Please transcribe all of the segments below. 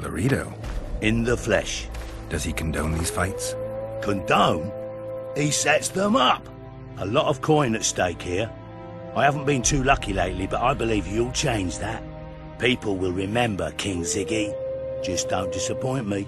Loredo? In the flesh. Does he condone these fights? Condone? He sets them up. A lot of coin at stake here. I haven't been too lucky lately, but I believe you'll change that. People will remember King Ziggy. Just don't disappoint me.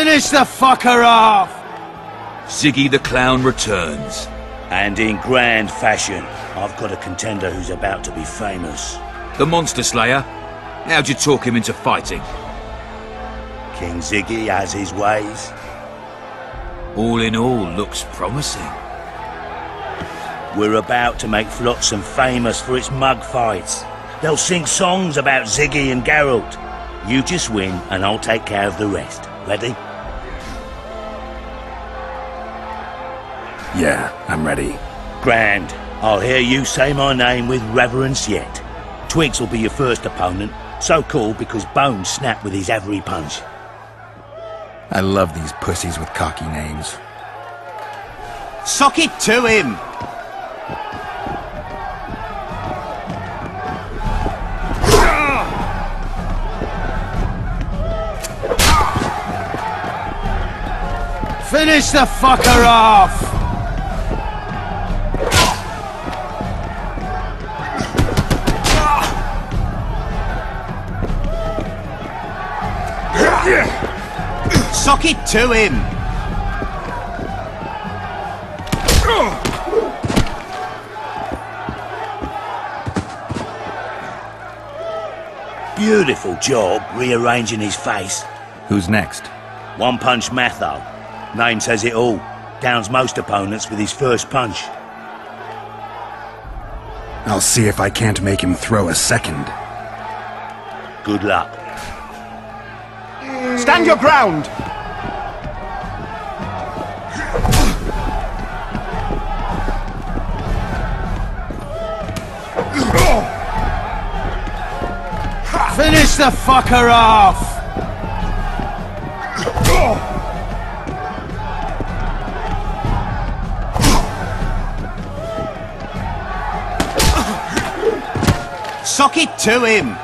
Finish the fucker off! Ziggy the Clown returns. And in grand fashion. I've got a contender who's about to be famous. The Monster Slayer? How'd you talk him into fighting? King Ziggy has his ways. All in all, looks promising. We're about to make Flotsam famous for its mug fights. They'll sing songs about Ziggy and Geralt. You just win, and I'll take care of the rest. Ready? Yeah, I'm ready. Grand. I'll hear you say my name with reverence yet. Twigs will be your first opponent, so called because Bones snapped with his every punch. I love these pussies with cocky names. Sock it to him! Finish the fucker off! Sock it to him! beautiful job rearranging his face. Who's next? One punch Matho. Name says it all. Downs most opponents with his first punch. I'll see if I can't make him throw a second. Good luck. Stand your ground! The fucker off! Sock it to him!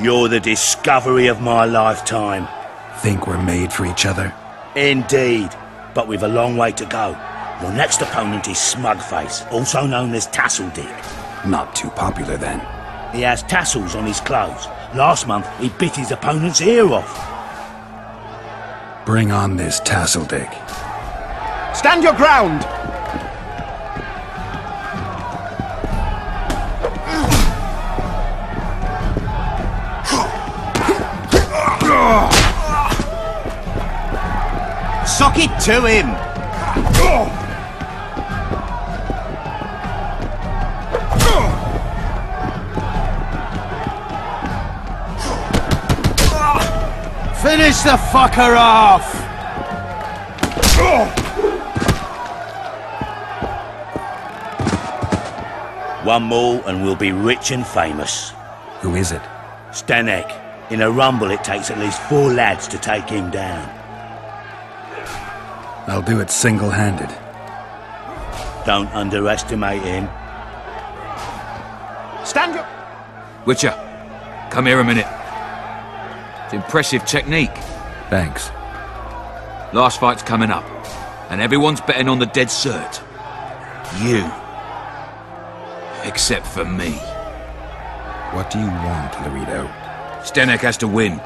You're the discovery of my lifetime. Think we're made for each other? Indeed, but we've a long way to go. Your next opponent is Smugface, also known as Tasseldick. Not too popular then. He has tassels on his clothes. Last month, he bit his opponent's ear off. Bring on this tassel dick. Stand your ground! Sock it to him! The fucker off! One more and we'll be rich and famous. Who is it? Stanek. In a rumble it takes at least four lads to take him down. I'll do it single-handed. Don't underestimate him. Stand up! Witcher, come here a minute. It's impressive technique. Thanks. Last fight's coming up, and everyone's betting on the dead cert. You. Except for me. What do you want, Loredo? Stenek has to win,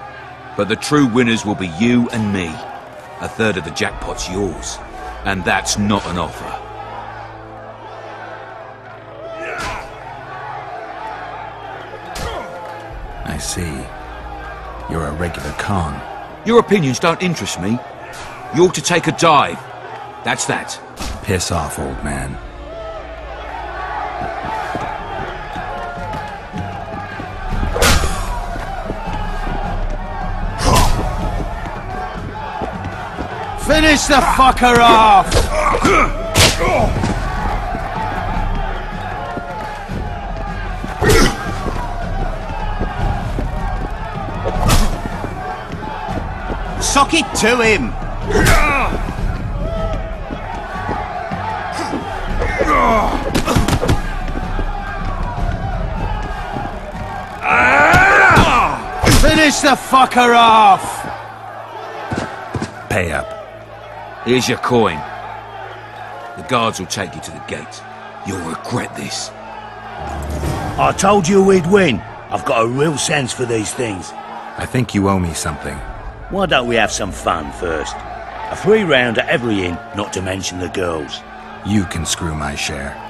but the true winners will be you and me. A third of the jackpot's yours, and that's not an offer. I see. You're a regular con. Your opinions don't interest me. You ought to take a dive. That's that. Piss off, old man. Finish the fucker off! Sock it to him! Finish the fucker off! Pay up. Here's your coin. The guards will take you to the gate. You'll regret this. I told you we'd win. I've got a real sense for these things. I think you owe me something. Why don't we have some fun first? A free round at every inn, not to mention the girls. You can screw my share.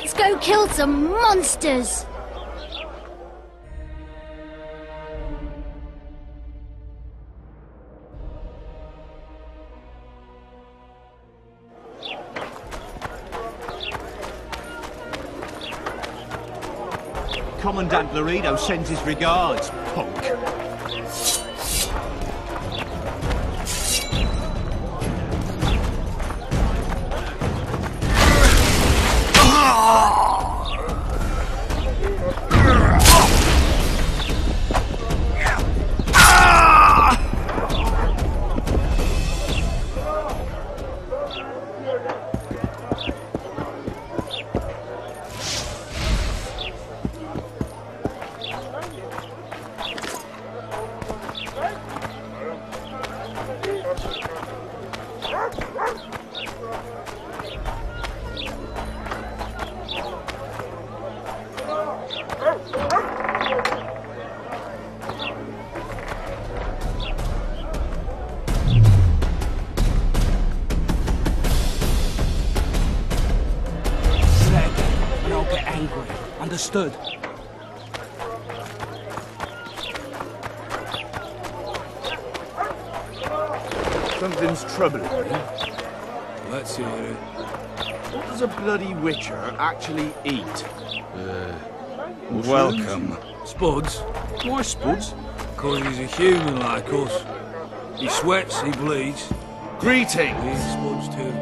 Let's go kill some monsters! Commandant Loredo sends his regards, punk. Actually eat? Uh, welcome. Spuds? Why Spuds? Because he's a human like us. He sweats, he bleeds. Greetings! He's Spuds too.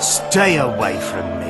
Stay away from me.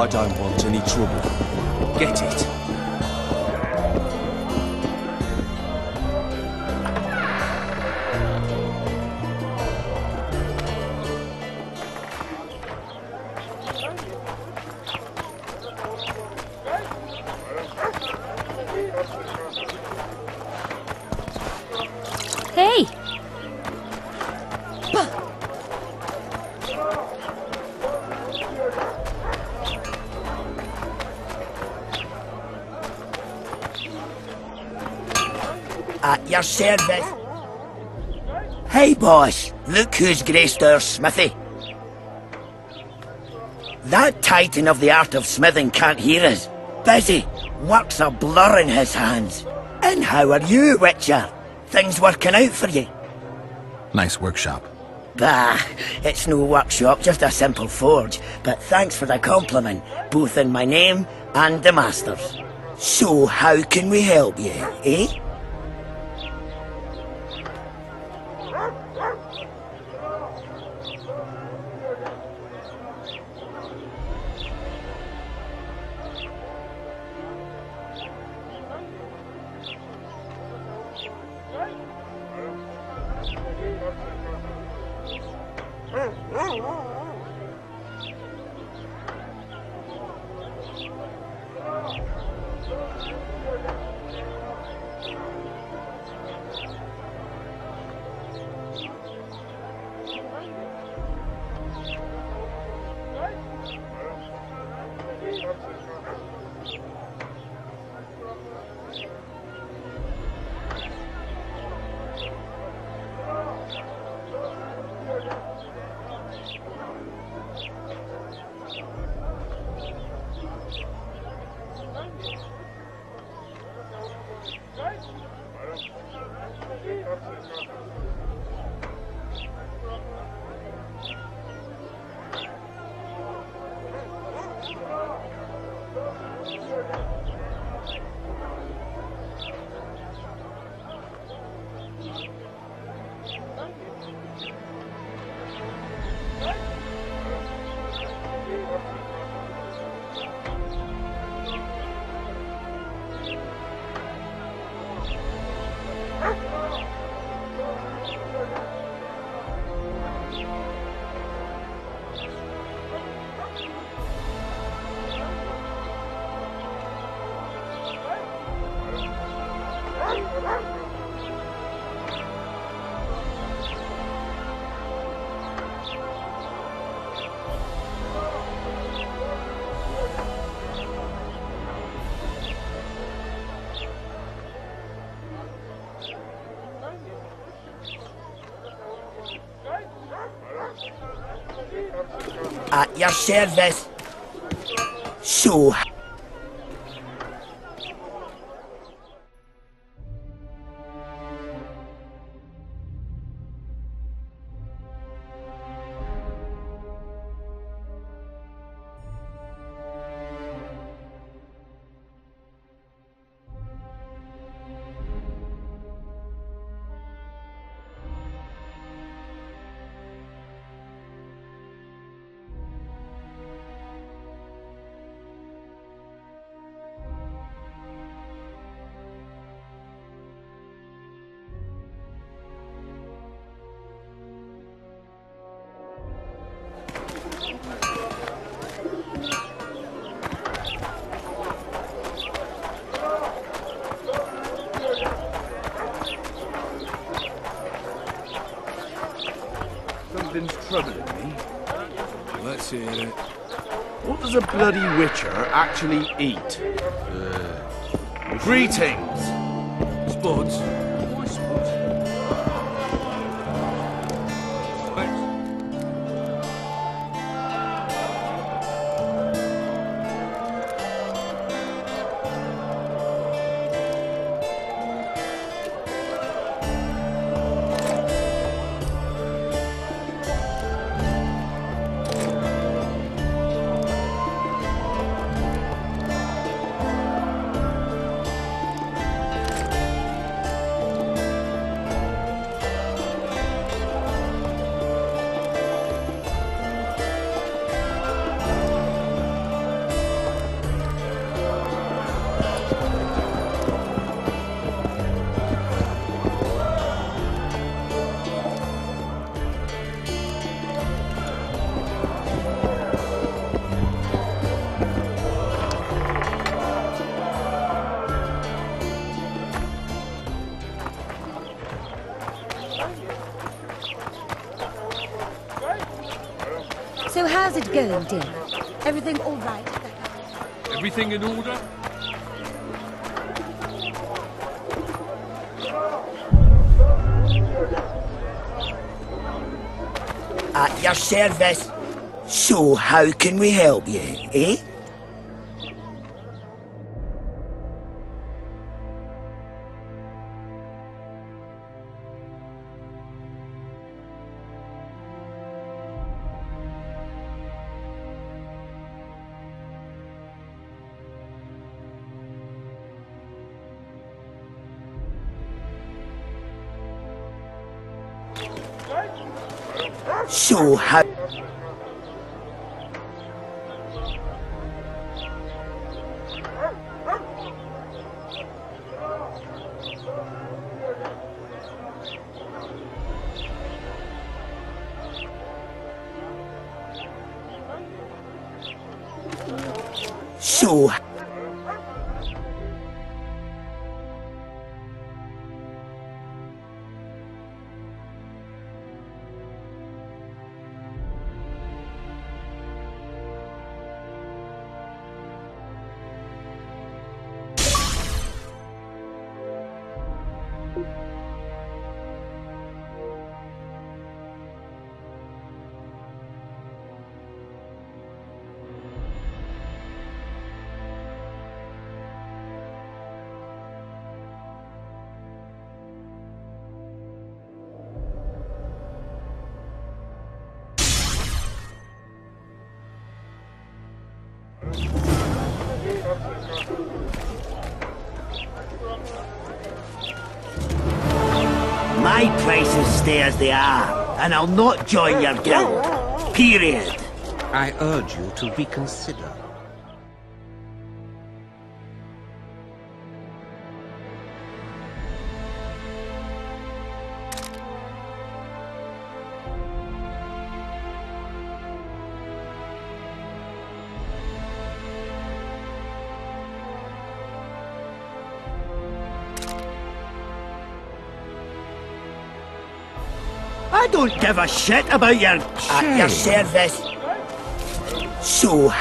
I don't want any trouble. Get it? Service. Hey, boss. Look who's graced our smithy. That titan of the art of smithing can't hear us. Busy. Work's a blur in his hands. And how are you, Witcher? Things working out for you? Nice workshop. Bah, it's no workshop, just a simple forge. But thanks for the compliment, both in my name and the master's. So how can we help you, eh? Your service. So does a bloody witcher actually eat? Uh, Greetings! Spuds? Spuds? going, dear? Everything all right? Everything in order? At your service. So how can we help you, eh? 小孩。小孩。My prices stay as they are, and I'll not join your guild. Period. I urge you to reconsider. Don't give a shit about your... At your service. So...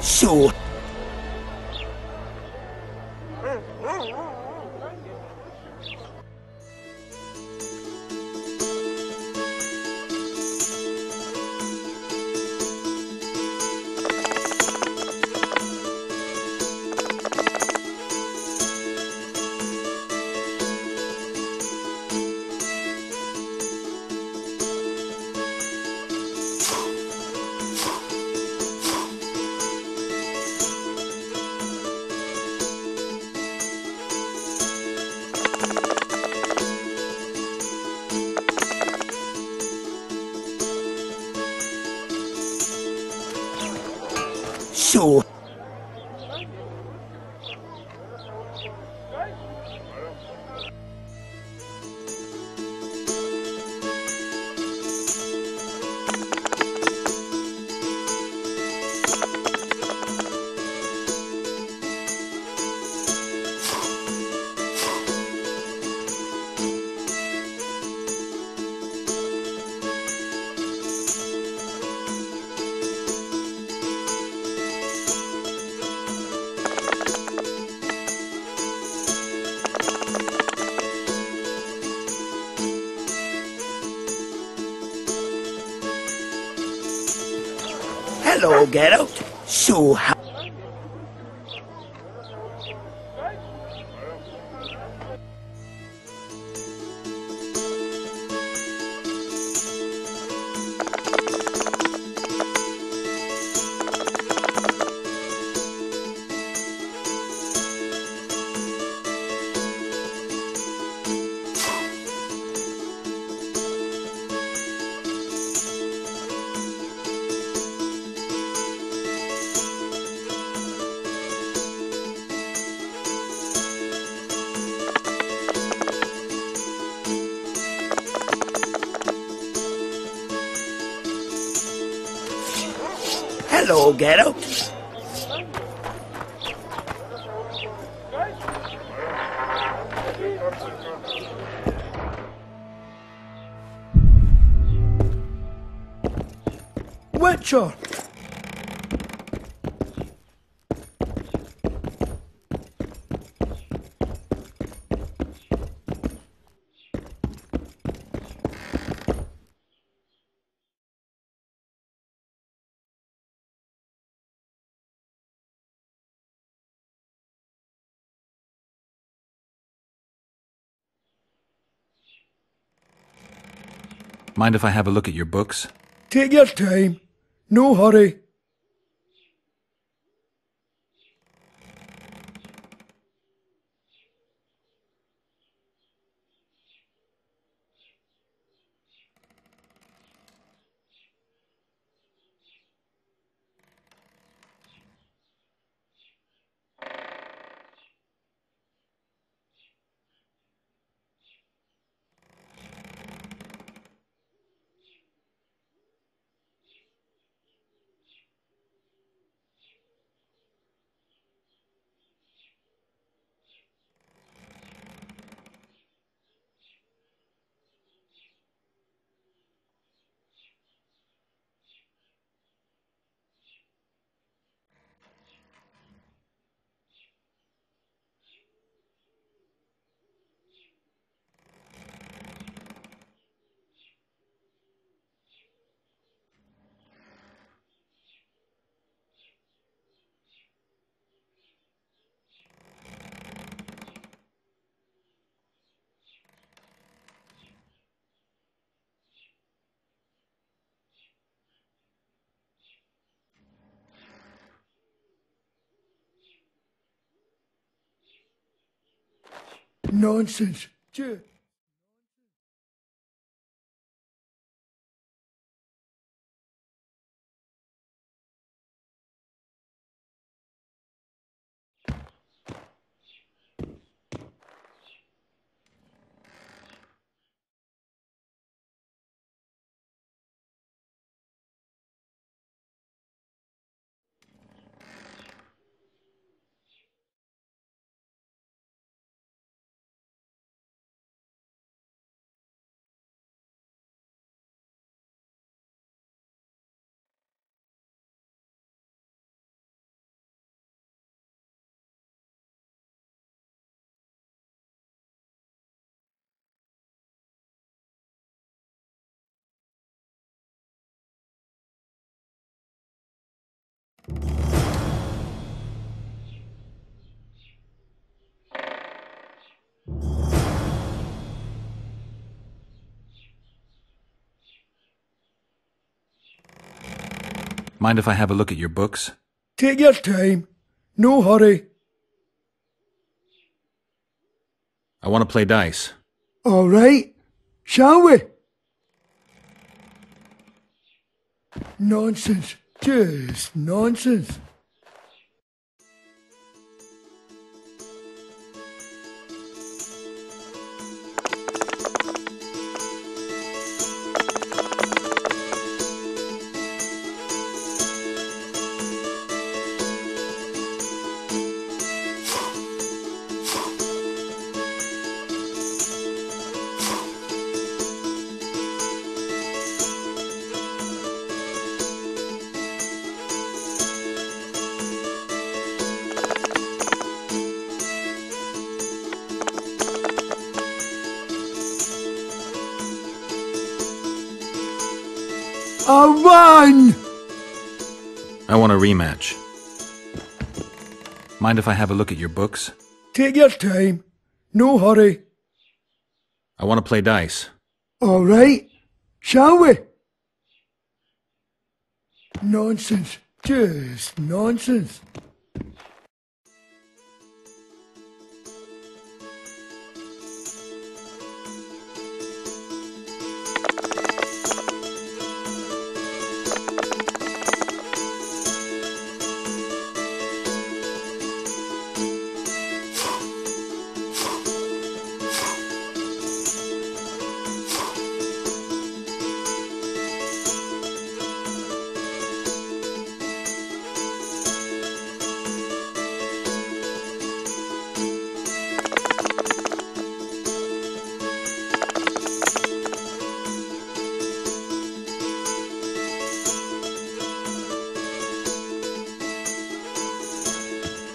So... Hello, out. So, how... Hello, Geralt. Witcher! Mind if I have a look at your books? Take your time. No hurry. Nonsense. J- Mind if I have a look at your books? Take your time. No hurry. I want to play dice. All right. Shall we? Nonsense. Just nonsense. Rematch. Mind if I have a look at your books? Take your time. No hurry. I want to play dice. All right. Shall we? Nonsense. Just nonsense.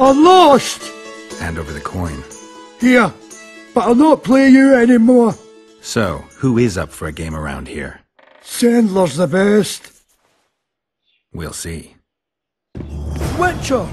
I lost! Hand over the coin. Here, but I'll not play you anymore. So, who is up for a game around here? Sandler's the best. We'll see. Witcher!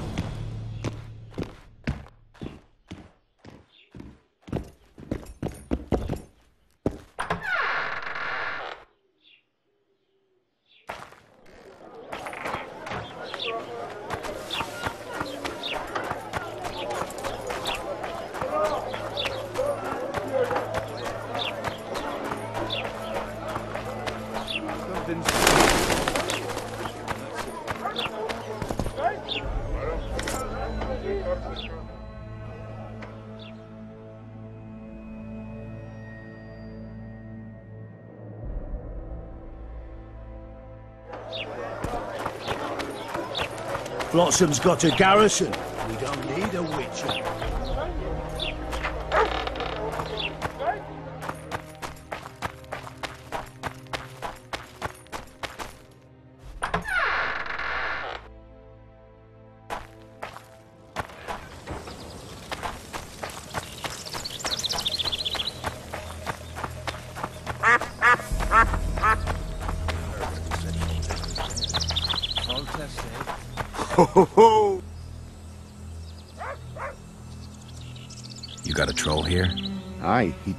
Flotsam's got a garrison.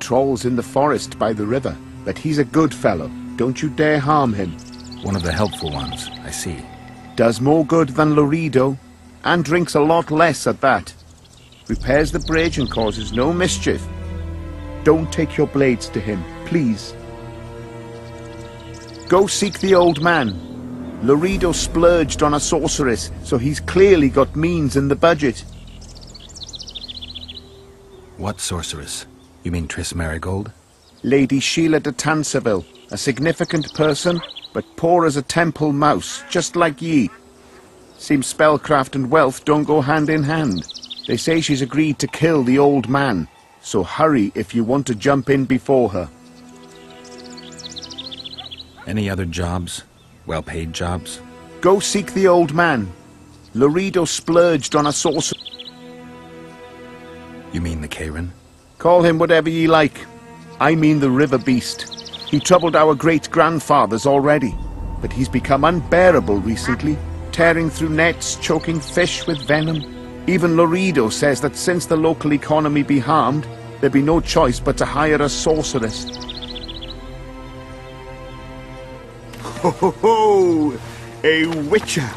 Trolls in the forest by the river, but he's a good fellow. Don't you dare harm him. One of the helpful ones, I see. Does more good than Loredo, and drinks a lot less at that. Repairs the bridge and causes no mischief. Don't take your blades to him, please. Go seek the old man. Loredo splurged on a sorceress, so he's clearly got means in the budget. What sorceress? You mean Triss Merigold? Lady Sheala de Tancarville, a significant person, but poor as a temple mouse, just like ye. Seems spellcraft and wealth don't go hand in hand. They say she's agreed to kill the old man, so hurry if you want to jump in before her. Any other jobs? Well-paid jobs? Go seek the old man. Loredo splurged on a sorcerer. You mean the Kayran? Call him whatever ye like. I mean the river beast. He troubled our great-grandfathers already, but he's become unbearable recently, tearing through nets, choking fish with venom. Even Loredo says that since the local economy be harmed, there be no choice but to hire a sorceress. Ho ho ho! A witcher!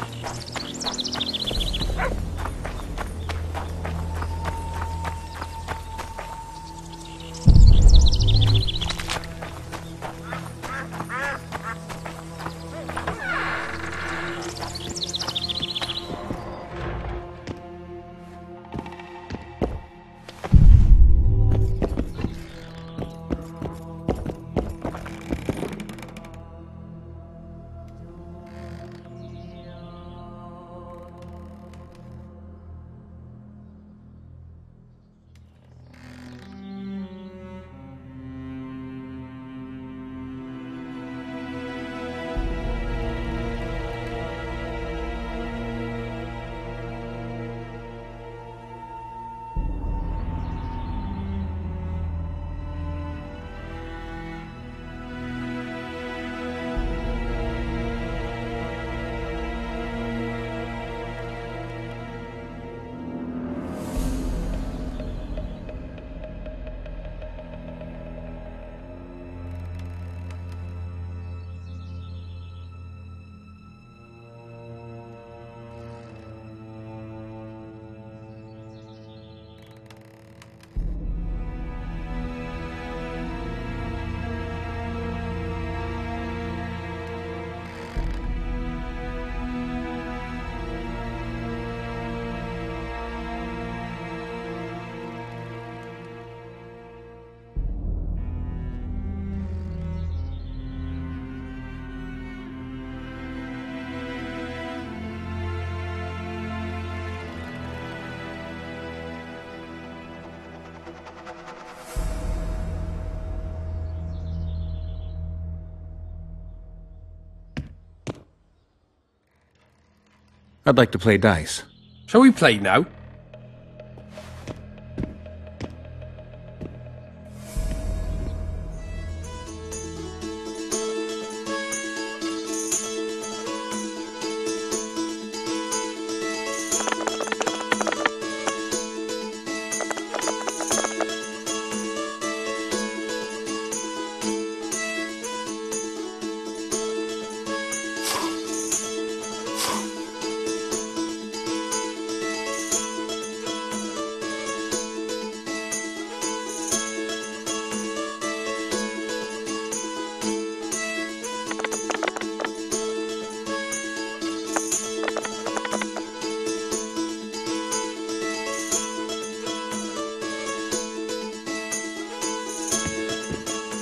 I'd like to play dice. Shall we play now?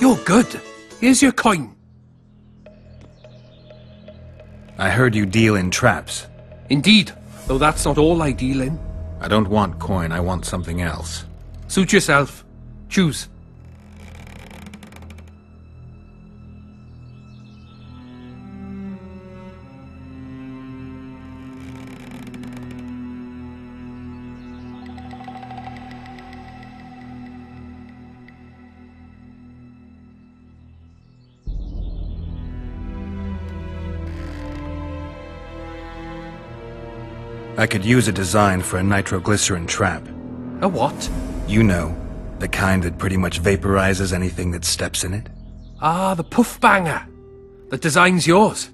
You're good. Here's your coin. I heard you deal in traps. Indeed, though that's not all I deal in. I don't want coin, I want something else. Suit yourself. Choose. I could use a design for a nitroglycerin trap. A what? You know, the kind that pretty much vaporizes anything that steps in it. Ah, the puff banger. The design's yours.